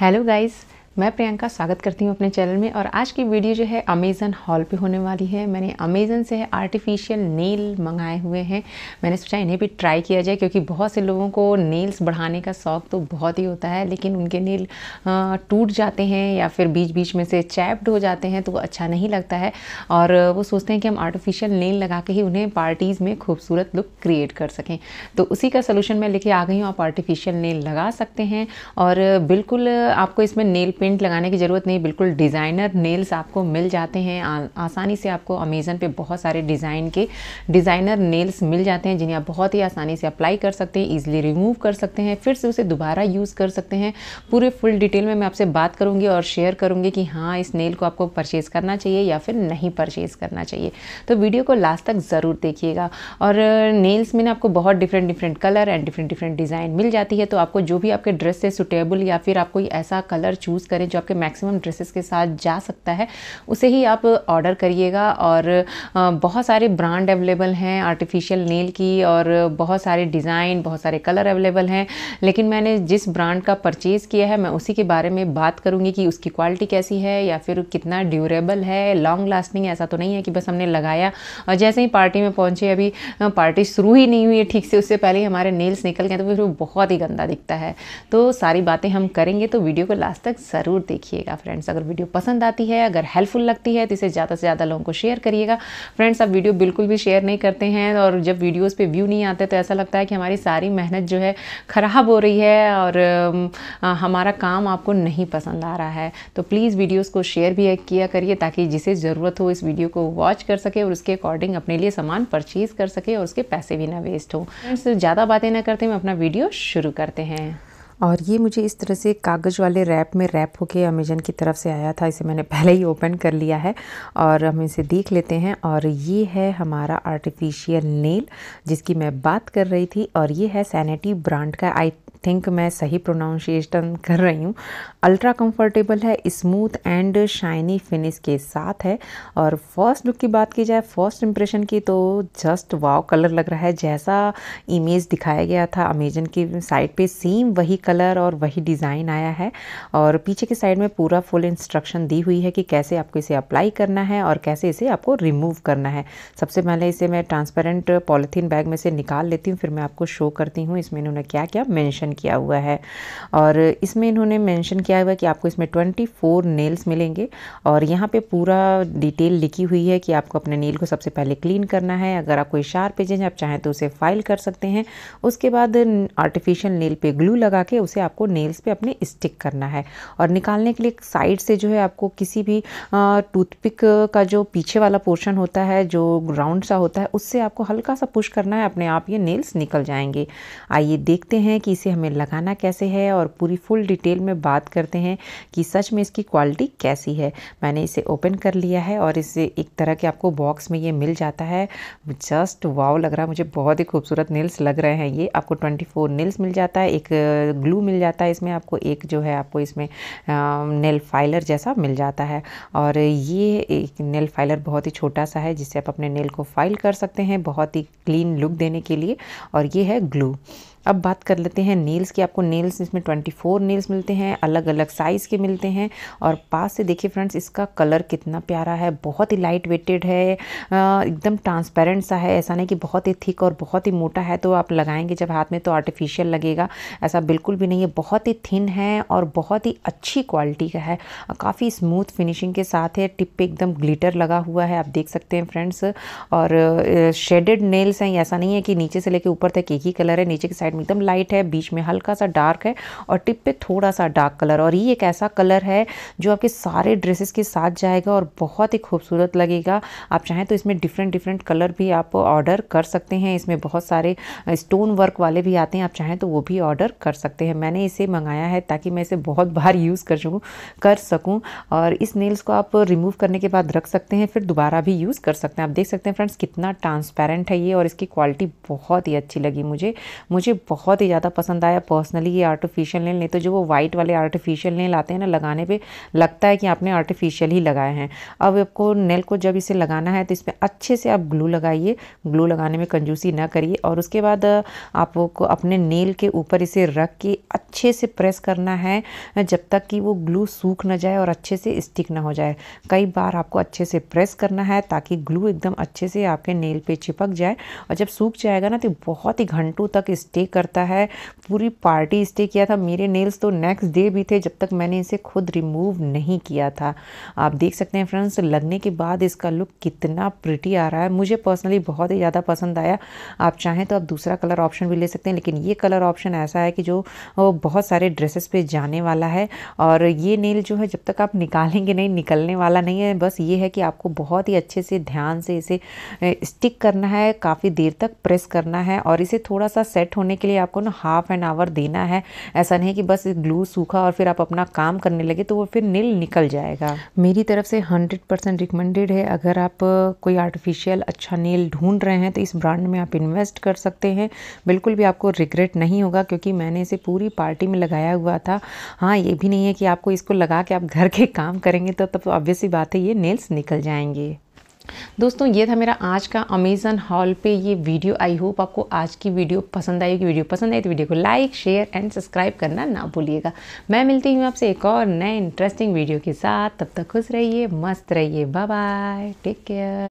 Hello guys मैं प्रियंका, स्वागत करती हूँ अपने चैनल में। और आज की वीडियो जो है अमेज़न हॉल पे होने वाली है। मैंने अमेज़न से आर्टिफिशियल नेल मंगाए हुए हैं। मैंने सोचा इन्हें भी ट्राई किया जाए, क्योंकि बहुत से लोगों को नेल्स बढ़ाने का शौक़ तो बहुत ही होता है, लेकिन उनके नेल टूट जाते हैं या फिर बीच बीच में से चैप्ड हो जाते हैं तो अच्छा नहीं लगता है। और वो सोचते हैं कि हम आर्टिफिशियल नेल लगा के ही उन्हें पार्टीज़ में खूबसूरत लुक क्रिएट कर सकें। तो उसी का सोल्यूशन मैं लेके आ गई हूँ। आप आर्टिफिशियल नेल लगा सकते हैं। और बिल्कुल आपको इसमें नेल पेंट पेंट लगाने की ज़रूरत नहीं बिल्कुल डिज़ाइनर नेल्स आपको मिल जाते हैं। आ, आसानी से आपको अमेज़न पे बहुत सारे डिज़ाइन के डिज़ाइनर नेल्स मिल जाते हैं जिन्हें आप बहुत ही आसानी से अप्लाई कर सकते हैं ईजिली रिमूव कर सकते हैं फिर से उसे दोबारा यूज़ कर सकते हैं। पूरे फुल डिटेल में मैं आपसे बात करूँगी और शेयर करूँगी कि हाँ इस नेल को आपको परचेज़ करना चाहिए या फिर नहीं परचेज़ करना चाहिए। तो वीडियो को लास्ट तक ज़रूर देखिएगा। और नेल्स में ना आपको बहुत different different colour and different different design मिल जाती है तो आपको जो भी आपके ड्रेस से सुटेबल या फिर आप कोई ऐसा कलर चूज़ करें, जो आपके मैक्सिमम ड्रेसेस के साथ जा सकता है, उसे ही आप ऑर्डर करिएगा और बहुत सारे ब्रांड अवेलेबल हैं आर्टिफिशियल नेल की और बहुत सारे डिज़ाइन बहुत सारे कलर अवेलेबल हैं, लेकिन मैंने जिस ब्रांड का परचेज़ किया है, मैं उसी के बारे में बात करूँगी कि उसकी क्वालिटी कैसी है या फिर कितना ड्यूरेबल है लॉन्ग लास्टिंग ऐसा तो नहीं है कि बस हमने लगाया। और जैसे ही पार्टी में पहुँचे, अभी पार्टी शुरू ही नहीं हुई है ठीक से, उससे पहले हमारे नेल्स निकल गए तो फिर वो बहुत ही गंदा दिखता है। तो सारी बातें हम करेंगे तो वीडियो को लास्ट तक ज़रूर देखिएगा फ्रेंड्स अगर वीडियो पसंद आती है, अगर हेल्पफुल लगती है तो इसे ज़्यादा से ज़्यादा लोगों को शेयर करिएगा. फ्रेंड्स आप वीडियो बिल्कुल भी शेयर नहीं करते हैं और जब वीडियोज़ पर व्यू नहीं आते तो ऐसा लगता है कि हमारी सारी मेहनत जो है ख़राब हो रही है और हमारा काम आपको नहीं पसंद आ रहा है. तो प्लीज़ वीडियोज़ को शेयर भी किया करिए ताकि जिसे ज़रूरत हो इस वीडियो को वॉच कर सके और उसके अकॉर्डिंग अपने लिए सामान परचेज़ कर सके और उसके पैसे भी ना वेस्ट हो. ज़्यादा बातें ना करते हम अपना वीडियो शुरू करते हैं. और ये मुझे इस तरह से कागज़ वाले रैप में रैप होके अमेजन की तरफ़ से आया था, इसे मैंने पहले ही ओपन कर लिया है और हम इसे देख लेते हैं। और ये है हमारा आर्टिफिशियल नेल जिसकी मैं बात कर रही थी और ये है सैनिटी ब्रांड का आई थिंक मैं सही प्रोनाउंसिएशन कर रही हूँ। अल्ट्रा कंफर्टेबल है स्मूथ एंड शाइनी फिनिश के साथ है। और फ़र्स्ट लुक की बात की जाए फ़र्स्ट इंप्रेशन की तो जस्ट वाव कलर लग रहा है। जैसा इमेज दिखाया गया था अमेजन की साइड पे सेम वही कलर और वही डिज़ाइन आया है। और पीछे के साइड में पूरा फुल इंस्ट्रक्शन दी हुई है कि कैसे आपको इसे अप्लाई करना है और कैसे इसे आपको रिमूव करना है। सबसे पहले इसे मैं ट्रांसपेरेंट पॉलीथीन बैग में से निकाल लेती हूँ, फिर मैं आपको शो करती हूँ इसमें इन्होंने क्या क्या मैंशन मेंशन किया हुआ है। और इसमें इन्होंने मेंशन किया हुआ है कि आपको इसमें 24 नेल्स मिलेंगे और यहाँ पे पूरा डिटेल लिखी हुई है कि आपको अपने नेल को सबसे पहले क्लीन करना है। अगर आप कोई शार्प एजेंज आप चाहें तो उसे फ़ाइल कर सकते हैं। उसके बाद आर्टिफिशियल नेल पे ग्लू लगा के उसे आपको नेल्स पे अपने स्टिक करना है। और निकालने के लिए साइड से जो है आपको किसी भी टूथपिक का जो पीछे वाला पोर्शन होता है, जो राउंड सा होता है, उससे आपको हल्का सा पुश करना है। अपने आप ये नेल्स निकल जाएँगे। आइए देखते हैं कि इसे हमें लगाना कैसे है और पूरी फुल डिटेल में बात करते हैं कि सच में इसकी क्वालिटी कैसी है। मैंने इसे ओपन कर लिया है और इसे एक तरह के आपको बॉक्स में ये मिल जाता है। जस्ट वाव लग रहा है, मुझे बहुत ही खूबसूरत नील्स लग रहे हैं ये। आपको ट्वेंटी फोर नील्स मिल जाता है, एक ग्लू मिल जाता है इसमें, आपको एक जो है आपको इसमें नेल फाइलर जैसा मिल जाता है। और ये एक नेल फाइलर बहुत ही छोटा सा है, जिससे आप अपने नेल को फ़ाइल कर सकते हैं बहुत ही क्लीन लुक देने के लिए। और ये है ग्लू अब बात कर लेते हैं नेल्स की। आपको नेल्स इसमें 24 नेल्स मिलते हैं अलग अलग साइज़ के मिलते हैं। और पास से देखिए फ्रेंड्स इसका कलर कितना प्यारा है, बहुत ही लाइट वेटेड है एकदम ट्रांसपेरेंट सा है। ऐसा नहीं कि बहुत ही थिक और बहुत ही मोटा है तो आप लगाएँगे जब हाथ में तो आर्टिफिशियल लगेगा। ऐसा बिल्कुल भी नहीं है। बहुत ही थिन है और बहुत ही अच्छी क्वालिटी का है। काफ़ी स्मूथ फिनिशिंग के साथ है। टिप पे एकदम ग्लिटर लगा हुआ है, आप देख सकते हैं फ्रेंड्स और शेडेड नेल्स हैं। ऐसा नहीं है कि नीचे से लेकर ऊपर तक एक ही कलर है, नीचे की साइड साइड में एकदम लाइट है, बीच में हल्का सा डार्क है और टिप पे थोड़ा सा डार्क कलर और ये एक ऐसा कलर है जो आपके सारे ड्रेसेस के साथ जाएगा और बहुत ही खूबसूरत लगेगा। आप चाहें तो इसमें डिफरेंट डिफरेंट कलर भी आप ऑर्डर कर सकते हैं। इसमें बहुत सारे स्टोन वर्क वाले भी आते हैं। आप चाहें तो वो भी ऑर्डर कर सकते हैं। मैंने इसे मंगाया है ताकि मैं इसे बहुत बार यूज़ कर सकूँ कर सकूँ और इस नेल्स को आप रिमूव करने के बाद रख सकते हैं, फिर दोबारा भी यूज़ कर सकते हैं। आप देख सकते हैं फ्रेंड्स कितना ट्रांसपेरेंट है ये और इसकी क्वालिटी बहुत ही अच्छी लगी मुझे। मुझे बहुत ही ज़्यादा पसंद आया पर्सनली ये आर्टिफिशियल नेल नहीं तो जो वो वाइट वाले आर्टिफिशियल नेल आते हैं ना लगाने पे, लगता है कि आपने आर्टिफिशियल ही लगाए हैं। अब आपको नेल को जब इसे लगाना है तो इस पर अच्छे से आप ग्लू लगाइए ग्लू लगाने में कंजूसी ना करिए और उसके बाद आपको अपने नेल के ऊपर इसे रख के अच्छे से प्रेस करना है, जब तक कि वो ग्लू सूख ना जाए और अच्छे से स्टिक ना हो जाए। कई बार आपको अच्छे से प्रेस करना है ताकि ग्लू एकदम अच्छे से आपके नेल पे चिपक जाए और जब सूख जाएगा ना तो बहुत ही घंटों तक स्टे करता है। पूरी पार्टी स्टे किया था। मेरे नेल्स तो नेक्स्ट डे भी थे जब तक मैंने इसे खुद रिमूव नहीं किया था। आप देख सकते हैं फ्रेंड्स, लगने के बाद इसका लुक कितना प्रिटी आ रहा है। मुझे पर्सनली बहुत ही ज़्यादा पसंद आया। आप चाहें तो आप दूसरा कलर ऑप्शन भी ले सकते हैं, लेकिन ये कलर ऑप्शन ऐसा है कि जो बहुत सारे ड्रेसेस पे जाने वाला है और ये नेल जो है, जब तक आप निकालेंगे नहीं, निकलने वाला नहीं है। बस ये है कि आपको बहुत ही अच्छे से ध्यान से इसे स्टिक करना है, काफ़ी देर तक प्रेस करना है और इसे थोड़ा सा सेट होने के लिए आपको ना हाफ़ एन आवर देना है। ऐसा नहीं कि बस ग्लू सूखा और फिर आप अपना काम करने लगे तो वो फिर नील निकल जाएगा। मेरी तरफ़ से हंड्रेड परसेंट रिकमेंडेड है। अगर आप, कोई आर्टिफिशियल अच्छा नील ढूंढ रहे हैं तो इस ब्रांड में आप इन्वेस्ट कर सकते हैं। बिल्कुल भी आपको रिग्रेट नहीं होगा, क्योंकि मैंने इसे पूरी पार्टी में लगाया हुआ था। हाँ ये भी नहीं है कि आपको इसको लगा के आप घर के काम करेंगे तो तब ऑब्वियसली बात है, ये नेल्स निकल जाएँगे। दोस्तों, ये था मेरा आज का अमेज़न हॉल पे ये वीडियो आई होप आपको आज की वीडियो पसंद आई कि वीडियो पसंद आई तो वीडियो को लाइक शेयर एंड सब्सक्राइब करना ना भूलिएगा। मैं मिलती हूँ आपसे एक और नए इंटरेस्टिंग वीडियो के साथ। तब तक खुश रहिए, मस्त रहिए। Bye bye take care